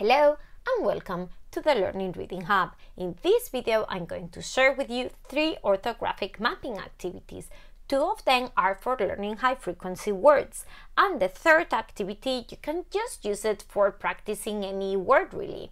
Hello and welcome to the Learning Reading Hub. In this video, I'm going to share with you three orthographic mapping activities. Two of them are for learning high frequency words, and the third activity, you can just use it for practicing any word really.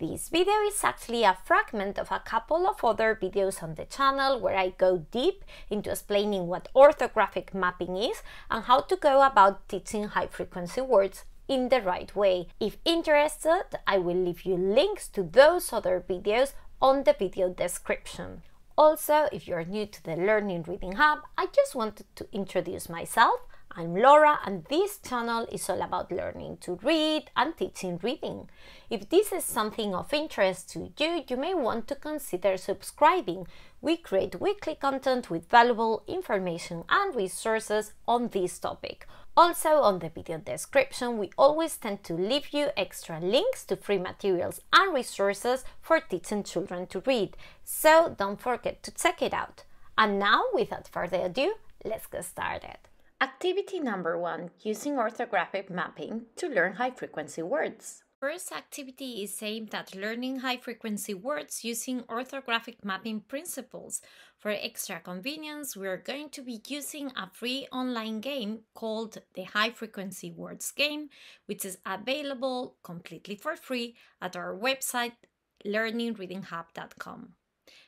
This video is actually a fragment of a couple of other videos on the channel where I go deep into explaining what orthographic mapping is and how to go about teaching high frequency words in the right way. If interested, I will leave you links to those other videos on the video description. Also, if you're new to the Learning Reading Hub, I just wanted to introduce myself. I'm Laura, and this channel is all about learning to read and teaching reading. If this is something of interest to you, you may want to consider subscribing. We create weekly content with valuable information and resources on this topic. Also, on the video description, we always tend to leave you extra links to free materials and resources for teaching children to read, so don't forget to check it out. And now, without further ado, let's get started. Activity number one using orthographic mapping to learn high frequency words. First activity is aimed at learning high frequency words using orthographic mapping principles. For extra convenience, we are going to be using a free online game called the High Frequency Words Game, which is available completely for free at our website learningreadinghub.com.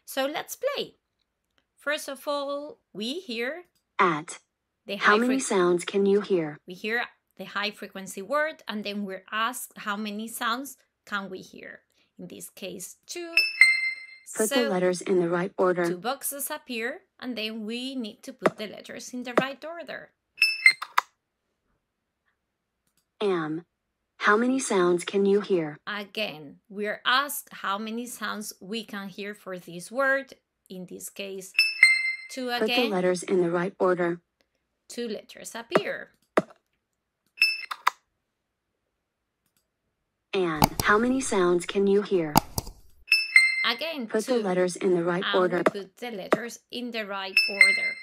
So let's play. First of all, we hear At. The How many sounds can you hear? we hear the high frequency word and then we're asked how many sounds can we hear in this case two Put so the letters in the right order. two boxes appear and then we need to put the letters in the right order Am. How many sounds can you hear? again we're asked how many sounds we can hear for this word in this case two again. Put the letters in the right order. Two letters appear And. How many sounds can you hear? again Put two the letters in the right and order. put the letters in the right order.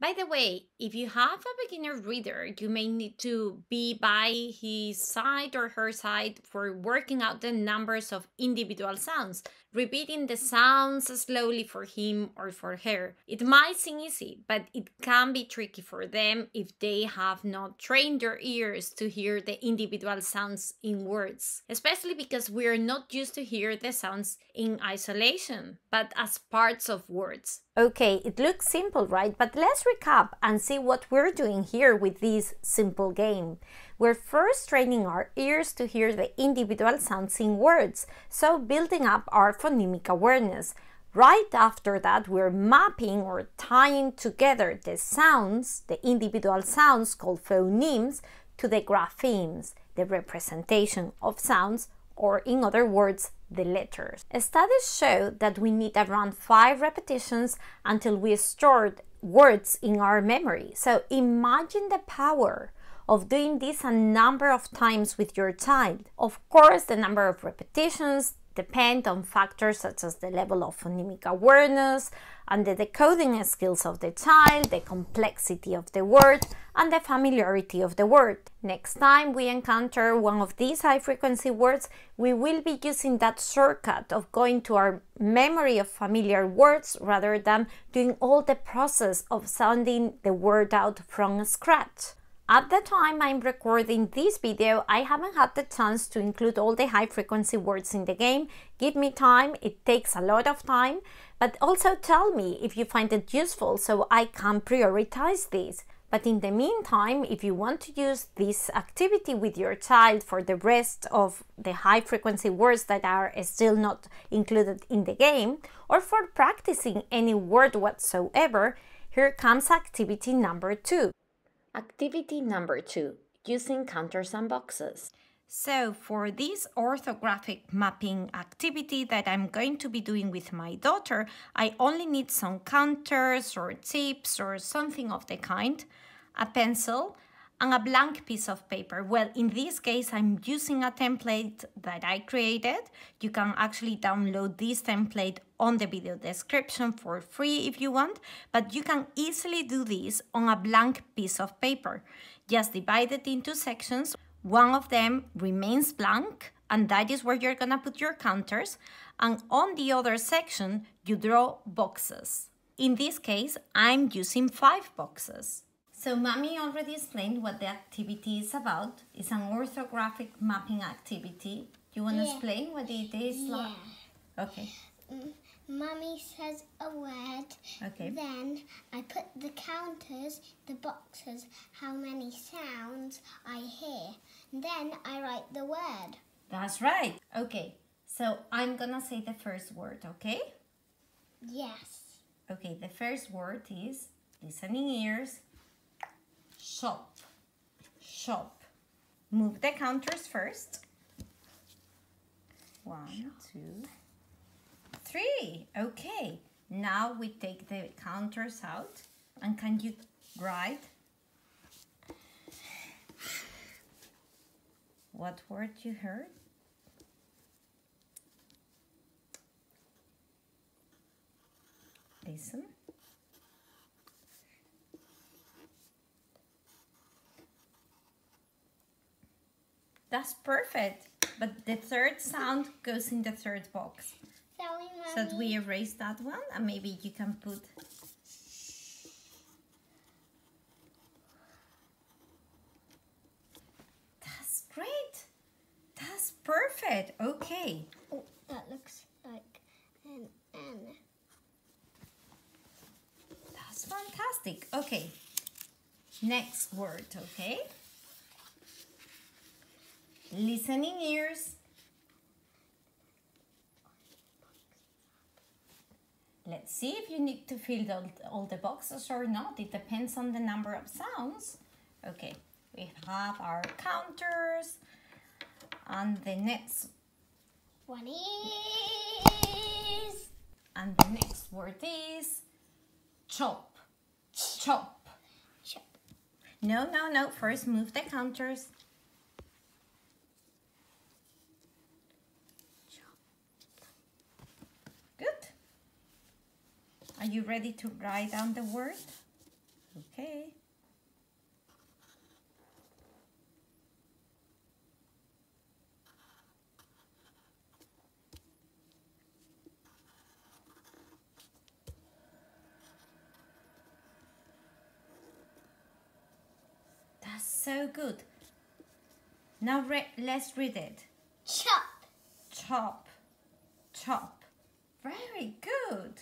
By the way, if you have a beginner reader, you may need to be by his side or her side for working out the numbers of individual sounds, repeating the sounds slowly for him or for her. It might seem easy, but it can be tricky for them if they have not trained their ears to hear the individual sounds in words, especially because we are not used to hear the sounds in isolation, but as parts of words. Okay, it looks simple, right? But let's recap and see what we're doing here with this simple game. We're first training our ears to hear the individual sounds in words, so building up our phonemic awareness. Right after that, we're mapping or tying together the sounds, the individual sounds called phonemes, to the graphemes, the representation of sounds, or in other words, the letters. Studies show that we need around five repetitions until we stored words in our memory. So imagine the power of doing this a number of times with your child. Of course, the number of repetitions depend on factors such as the level of phonemic awareness and the decoding skills of the child, the complexity of the word, and the familiarity of the word. Next time we encounter one of these high frequency words, we will be using that shortcut of going to our memory of familiar words rather than doing all the process of sounding the word out from scratch. At the time I'm recording this video, I haven't had the chance to include all the high frequency words in the game. Give me time, it takes a lot of time, but also tell me if you find it useful so I can prioritize this. But in the meantime, if you want to use this activity with your child for the rest of the high frequency words that are still not included in the game, or for practicing any word whatsoever, here comes activity number two. Activity number two using counters and boxes. So, for this orthographic mapping activity that I'm going to be doing with my daughter, I only need some counters or tips or something of the kind, a pencil, and a blank piece of paper. Well, in this case, I'm using a template that I created. You can actually download this template on the video description for free if you want, but you can easily do this on a blank piece of paper. Just divide it into sections. One of them remains blank and that is where you're gonna put your counters. And on the other section, you draw boxes. In this case, I'm using five boxes. So mommy already explained what the activity is about. It's an orthographic mapping activity. You want to Yeah. explain what it is? like? Yeah. Okay. mommy says a word. Okay. Then I put the counters, the boxes, how many sounds I hear. Then I write the word. That's right. Okay. So I'm gonna say the first word, okay? Yes. Okay, the first word is listening ears. Shop. Shop. Move the counters first. One, two, three. Okay. Now we take the counters out. And can you write what word you heard? Listen. That's perfect. But the third sound goes in the third box. Sorry, So we erase that one and maybe you can put That's great. That's perfect. Okay. Oh, that looks like an N. That's fantastic. Okay. Next word, okay? Listening ears. Let's see if you need to fill all, all the boxes or not. It depends on the number of sounds. Okay, we have our counters. And the next One is and the next word is chop. Chop. chop. No, no, no. First move the counters. Good. Are you ready to write down the word? Okay. That's so good. Now re- let's read it. Chop. Chop, chop. Very good.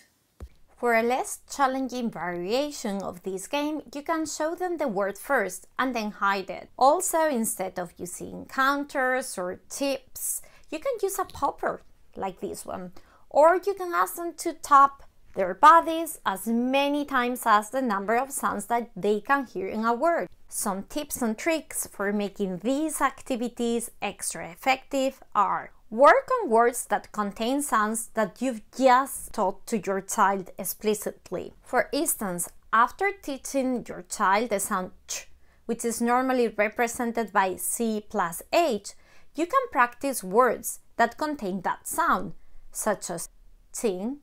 For a less challenging variation of this game, you can show them the word first and then hide it. Also, instead of using counters or tips, you can use a popper like this one. Or you can ask them to tap their bodies as many times as the number of sounds that they can hear in a word. Some tips and tricks for making these activities extra effective are Work on words that contain sounds that you've just taught to your child explicitly. For instance, after teaching your child the sound ch, which is normally represented by C plus H, you can practice words that contain that sound, such as ting,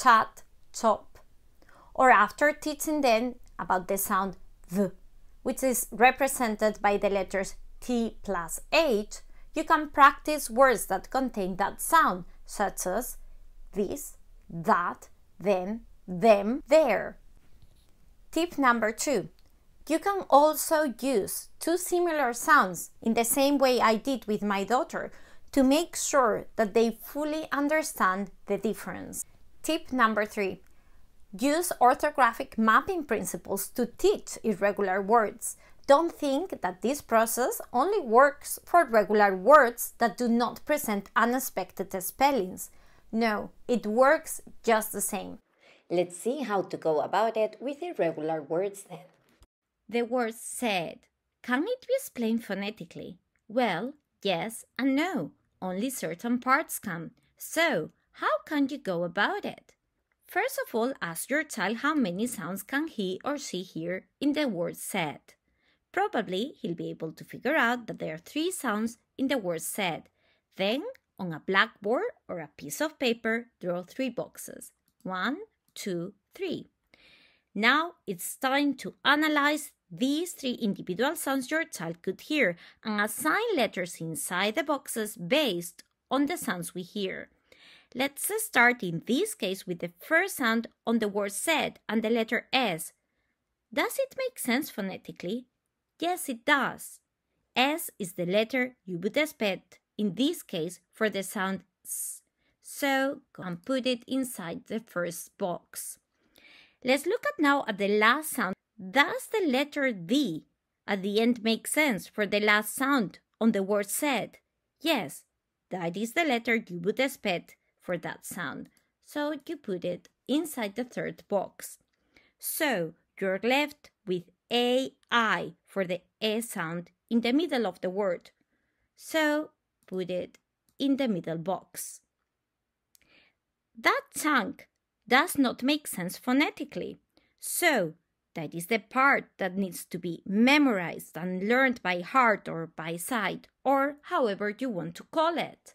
chat, chop. Or after teaching them about the sound V, which is represented by the letters T plus H, you can practice words that contain that sound, such as this, that, then, them, there. Tip number two. You can also use two similar sounds in the same way I did with my daughter to make sure that they fully understand the difference. Tip number three. Use orthographic mapping principles to teach irregular words. Don't think that this process only works for regular words that do not present unexpected spellings. No, it works just the same. Let's see how to go about it with irregular words then. The word said. Can it be explained phonetically? Well, yes and no. Only certain parts can. So, how can you go about it? First of all, ask your child how many sounds can he or she hear in the word said. Probably he'll be able to figure out that there are three sounds in the word said. Then, on a blackboard or a piece of paper, draw three boxes. One, two, three. Now it's time to analyze these three individual sounds your child could hear and assign letters inside the boxes based on the sounds we hear. Let's start in this case with the first sound on the word said and the letter S. Does it make sense phonetically? Yes, it does. S is the letter you would expect in this case for the sound S. So go and put it inside the first box. Let's look at now at the last sound. Does the letter D at the end make sense for the last sound on the word said? Yes, that is the letter you would expect for that sound. So you put it inside the third box. So you're left with AI for the E sound in the middle of the word. So put it in the middle box. That chunk does not make sense phonetically. So that is the part that needs to be memorized and learned by heart or by sight, or however you want to call it.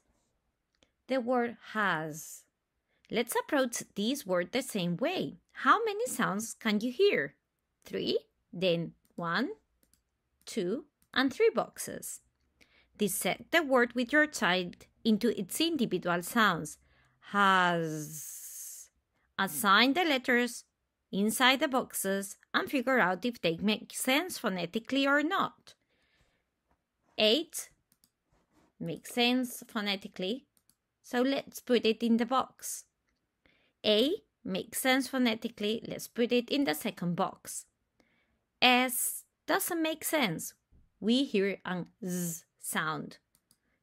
The word has. Let's approach this word the same way. How many sounds can you hear? Three, then one, two, and three boxes. Dissect the word with your child into its individual sounds. Has. Assign the letters inside the boxes and figure out if they make sense phonetically or not. 8 makes sense phonetically, so let's put it in the box. A makes sense phonetically, let's put it in the second box. S doesn't make sense, we hear an Z sound.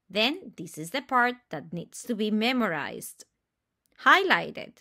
Then this is the part that needs to be memorized. Highlighted.